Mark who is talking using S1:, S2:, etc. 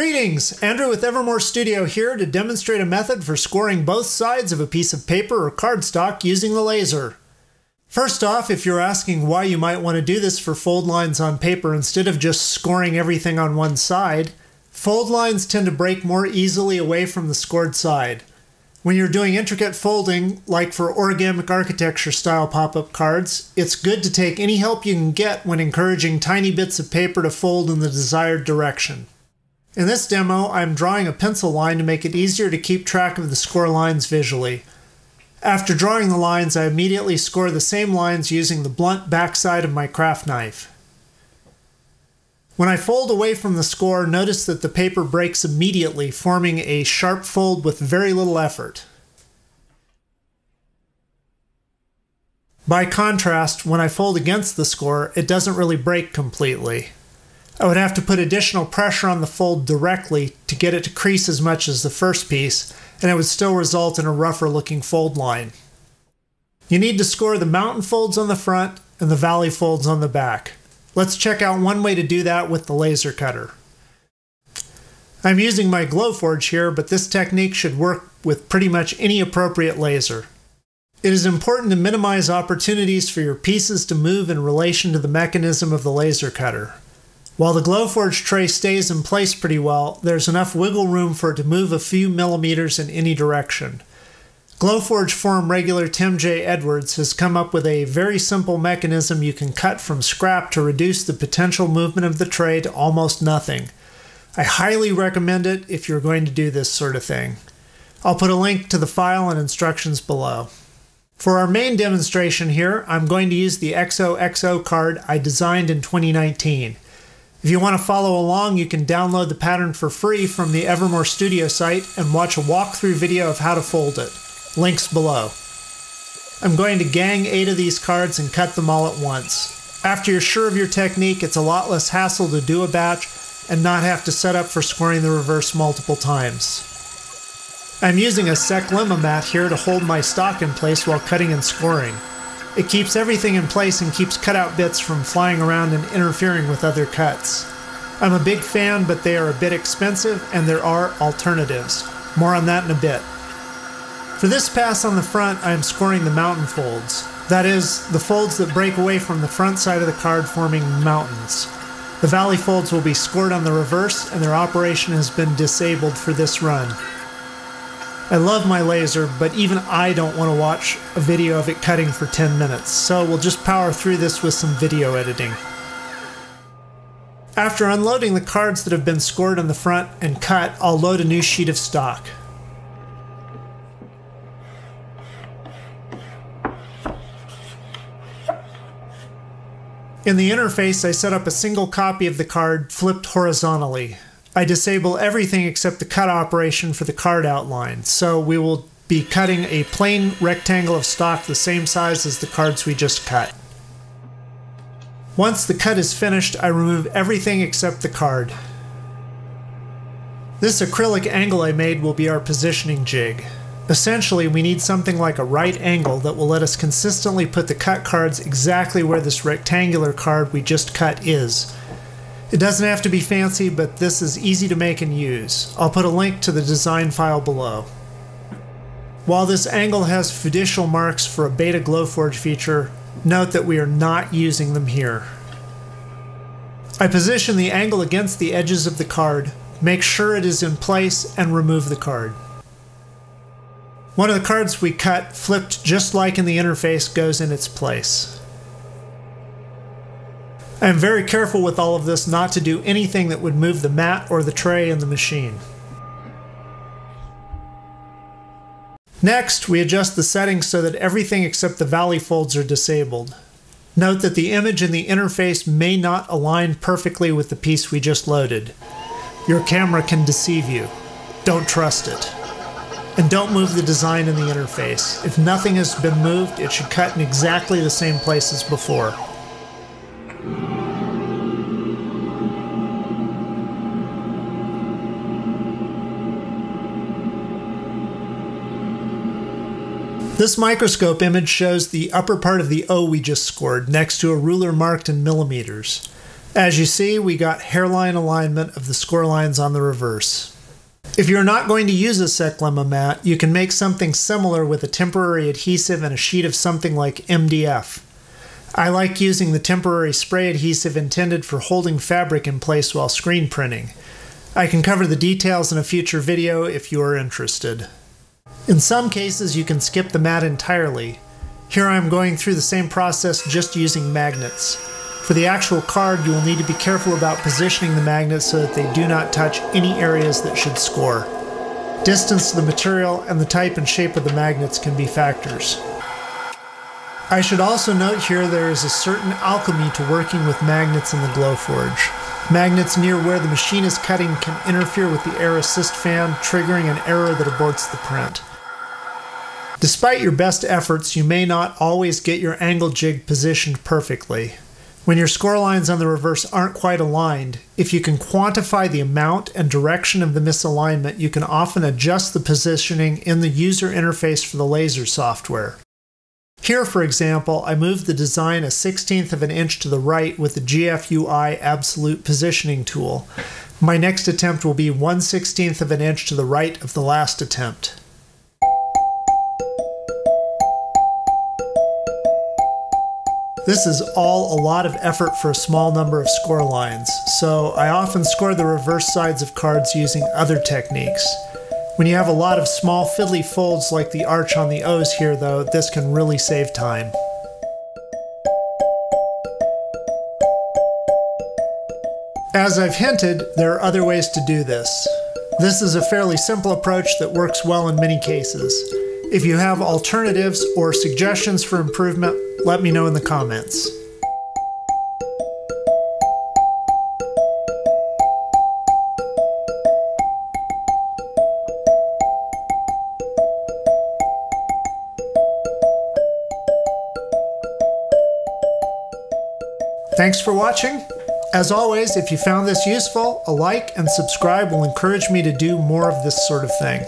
S1: Greetings! Andrew with Evermore Studio here to demonstrate a method for scoring both sides of a piece of paper or cardstock using the laser. First off, if you're asking why you might want to do this for fold lines on paper instead of just scoring everything on one side, fold lines tend to break more easily away from the scored side. When you're doing intricate folding, like for origamic architecture style pop up cards, it's good to take any help you can get when encouraging tiny bits of paper to fold in the desired direction. In this demo, I'm drawing a pencil line to make it easier to keep track of the score lines visually. After drawing the lines, I immediately score the same lines using the blunt backside of my craft knife. When I fold away from the score, notice that the paper breaks immediately, forming a sharp fold with very little effort. By contrast, when I fold against the score, it doesn't really break completely. I would have to put additional pressure on the fold directly to get it to crease as much as the first piece, and it would still result in a rougher looking fold line. You need to score the mountain folds on the front and the valley folds on the back. Let's check out one way to do that with the laser cutter. I'm using my Glowforge here, but this technique should work with pretty much any appropriate laser. It is important to minimize opportunities for your pieces to move in relation to the mechanism of the laser cutter. While the Glowforge tray stays in place pretty well, there's enough wiggle room for it to move a few millimeters in any direction. Glowforge form regular Tim J. Edwards has come up with a very simple mechanism you can cut from scrap to reduce the potential movement of the tray to almost nothing. I highly recommend it if you're going to do this sort of thing. I'll put a link to the file and instructions below. For our main demonstration here, I'm going to use the XOXO card I designed in 2019. If you want to follow along, you can download the pattern for free from the Evermore Studio site and watch a walkthrough video of how to fold it. Links below. I'm going to gang 8 of these cards and cut them all at once. After you're sure of your technique, it's a lot less hassle to do a batch and not have to set up for scoring the reverse multiple times. I'm using a Seklema mat here to hold my stock in place while cutting and scoring. It keeps everything in place and keeps cutout bits from flying around and interfering with other cuts. I'm a big fan, but they are a bit expensive and there are alternatives. More on that in a bit. For this pass on the front, I am scoring the mountain folds. That is, the folds that break away from the front side of the card forming mountains. The valley folds will be scored on the reverse and their operation has been disabled for this run. I love my laser, but even I don't want to watch a video of it cutting for 10 minutes, so we'll just power through this with some video editing. After unloading the cards that have been scored on the front and cut, I'll load a new sheet of stock. In the interface, I set up a single copy of the card flipped horizontally. I disable everything except the cut operation for the card outline. So we will be cutting a plain rectangle of stock the same size as the cards we just cut. Once the cut is finished, I remove everything except the card. This acrylic angle I made will be our positioning jig. Essentially, we need something like a right angle that will let us consistently put the cut cards exactly where this rectangular card we just cut is. It doesn't have to be fancy, but this is easy to make and use. I'll put a link to the design file below. While this angle has fiducial marks for a beta Glowforge feature, note that we are not using them here. I position the angle against the edges of the card, make sure it is in place, and remove the card. One of the cards we cut, flipped just like in the interface, goes in its place. I am very careful with all of this not to do anything that would move the mat or the tray in the machine. Next, we adjust the settings so that everything except the valley folds are disabled. Note that the image in the interface may not align perfectly with the piece we just loaded. Your camera can deceive you. Don't trust it. And don't move the design in the interface. If nothing has been moved, it should cut in exactly the same place as before. This microscope image shows the upper part of the O we just scored next to a ruler marked in millimeters. As you see, we got hairline alignment of the score lines on the reverse. If you're not going to use a Seklema mat, you can make something similar with a temporary adhesive and a sheet of something like MDF. I like using the temporary spray adhesive intended for holding fabric in place while screen printing. I can cover the details in a future video if you are interested. In some cases you can skip the mat entirely. Here I am going through the same process just using magnets. For the actual card you will need to be careful about positioning the magnets so that they do not touch any areas that should score. Distance to the material and the type and shape of the magnets can be factors. I should also note here there is a certain alchemy to working with magnets in the Glowforge. Magnets near where the machine is cutting can interfere with the air assist fan, triggering an error that aborts the print. Despite your best efforts, you may not always get your angle jig positioned perfectly. When your score lines on the reverse aren't quite aligned, if you can quantify the amount and direction of the misalignment, you can often adjust the positioning in the user interface for the laser software. Here, for example, I moved the design a 16th of an inch to the right with the GFUI Absolute Positioning tool. My next attempt will be 1 16th of an inch to the right of the last attempt. This is all a lot of effort for a small number of score lines, so I often score the reverse sides of cards using other techniques. When you have a lot of small fiddly folds like the arch on the O's here though, this can really save time. As I've hinted, there are other ways to do this. This is a fairly simple approach that works well in many cases. If you have alternatives or suggestions for improvement, let me know in the comments. Thanks for watching. As always, if you found this useful, a like and subscribe will encourage me to do more of this sort of thing.